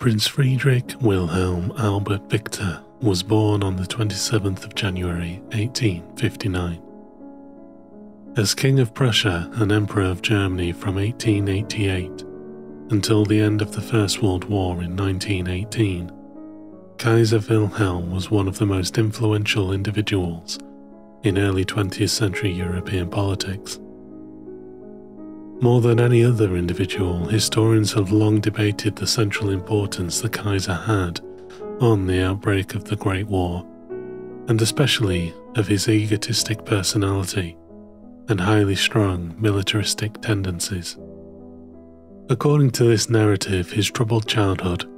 Prince Friedrich Wilhelm Albert Victor was born on the 27th of January 1859. As King of Prussia and Emperor of Germany from 1888 until the end of the First World War in 1918, Kaiser Wilhelm was one of the most influential individuals in early 20th century European politics. More than any other individual, historians have long debated the central importance the Kaiser had on the outbreak of the Great War, and especially of his egotistic personality and highly strung militaristic tendencies. According to this narrative, his troubled childhood,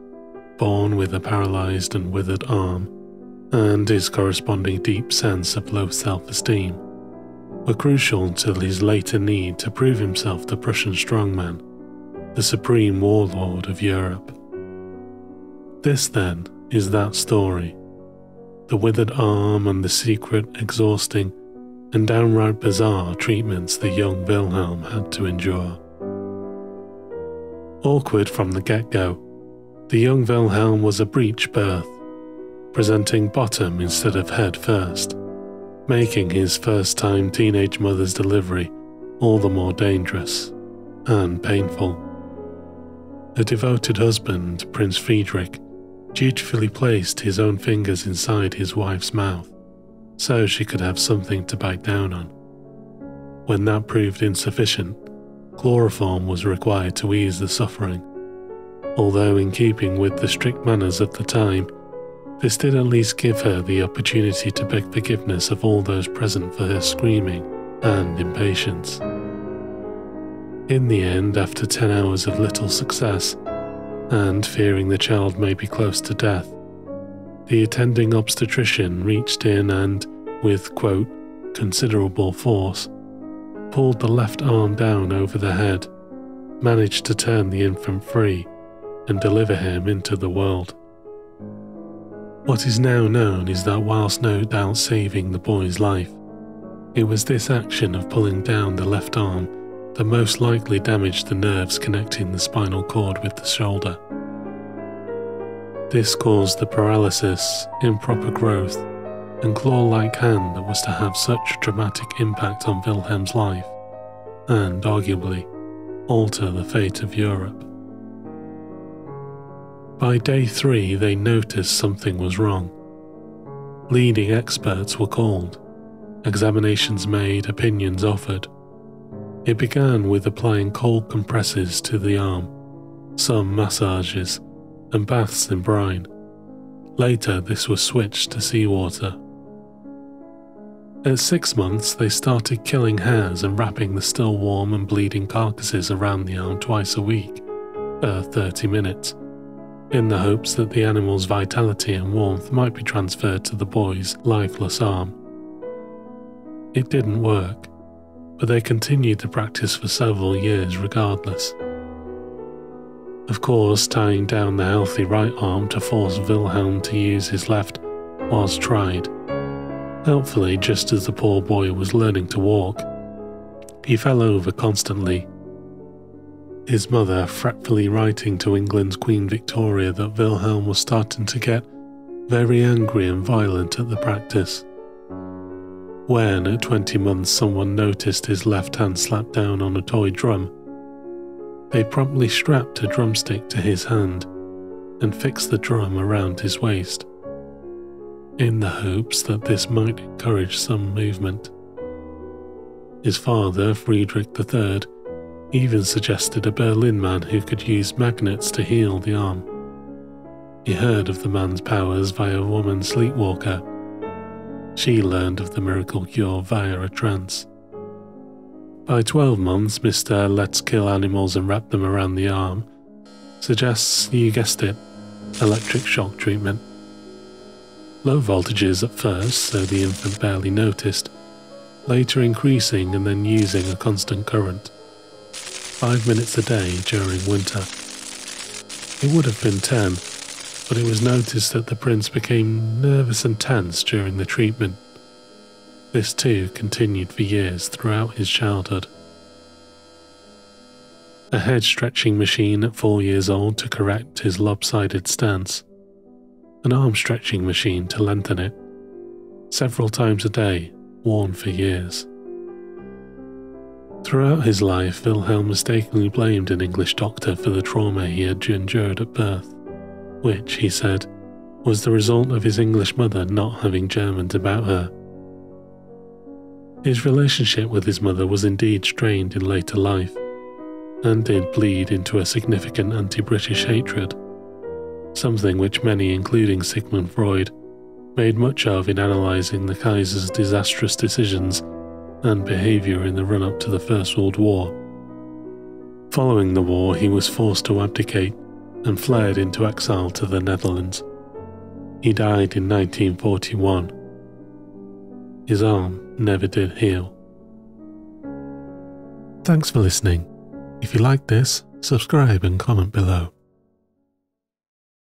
born with a paralyzed and withered arm, and his corresponding deep sense of low self esteem, were crucial to his later need to prove himself the Prussian strongman, the supreme warlord of Europe. This, then, is that story the withered arm and the secret, exhausting, and downright bizarre treatments the young Wilhelm had to endure. Awkward from the get go, the young Wilhelm was a breech birth, presenting bottom instead of head first making his first time teenage mother's delivery all the more dangerous and painful. A devoted husband, Prince Friedrich, dutifully placed his own fingers inside his wife's mouth so she could have something to bite down on. When that proved insufficient, chloroform was required to ease the suffering, although, in keeping with the strict manners of the time, this did at least give her the opportunity to beg forgiveness of all those present for her screaming and impatience. In the end, after 10 hours of little success, and fearing the child may be close to death, the attending obstetrician reached in and, with quote, considerable force, pulled the left arm down over the head, managed to turn the infant free, and deliver him into the world. What is now known is that whilst no doubt saving the boy's life, it was this action of pulling down the left arm that most likely damaged the nerves connecting the spinal cord with the shoulder. This caused the paralysis, improper growth, and claw like hand that was to have such a dramatic impact on Wilhelm's life, and arguably alter the fate of Europe. By day three, they noticed something was wrong. Leading experts were called, examinations made, opinions offered. It began with applying cold compresses to the arm, some massages, and baths in brine. Later, this was switched to seawater. At six months, they started killing hares and wrapping the still warm and bleeding carcasses around the arm twice a week, for 30 minutes in the hopes that the animal's vitality and warmth might be transferred to the boy's lifeless arm. It didn't work, but they continued the practice for several years regardless. Of course, tying down the healthy right arm to force Wilhelm to use his left was tried. Helpfully, just as the poor boy was learning to walk, he fell over constantly his mother fretfully writing to England's Queen Victoria that Wilhelm was starting to get very angry and violent at the practice. When, at 20 months, someone noticed his left hand slapped down on a toy drum, they promptly strapped a drumstick to his hand and fixed the drum around his waist, in the hopes that this might encourage some movement. His father, Friedrich III, even suggested a Berlin man who could use magnets to heal the arm. He heard of the man's powers via a woman sleepwalker. She learned of the miracle cure via a trance. By 12 months, Mr. Let's Kill Animals and Wrap Them Around the Arm suggests, you guessed it, electric shock treatment. Low voltages at first, so the infant barely noticed, later increasing and then using a constant current five minutes a day during winter. It would have been ten, but it was noticed that the prince became nervous and tense during the treatment. This too continued for years throughout his childhood. a head stretching machine at four years old to correct his lopsided stance, an arm stretching machine to lengthen it, several times a day, worn for years. Throughout his life, Wilhelm mistakenly blamed an English doctor for the trauma he had endured at birth, which, he said, was the result of his English mother not having Germans about her. His relationship with his mother was indeed strained in later life, and did bleed into a significant anti British hatred, something which many, including Sigmund Freud, made much of in analysing the Kaiser's disastrous decisions and behaviour in the run up to the First World War. Following the war, he was forced to abdicate and fled into exile to the Netherlands. He died in 1941. His arm never did heal. Thanks for listening. If you like this, subscribe and comment below.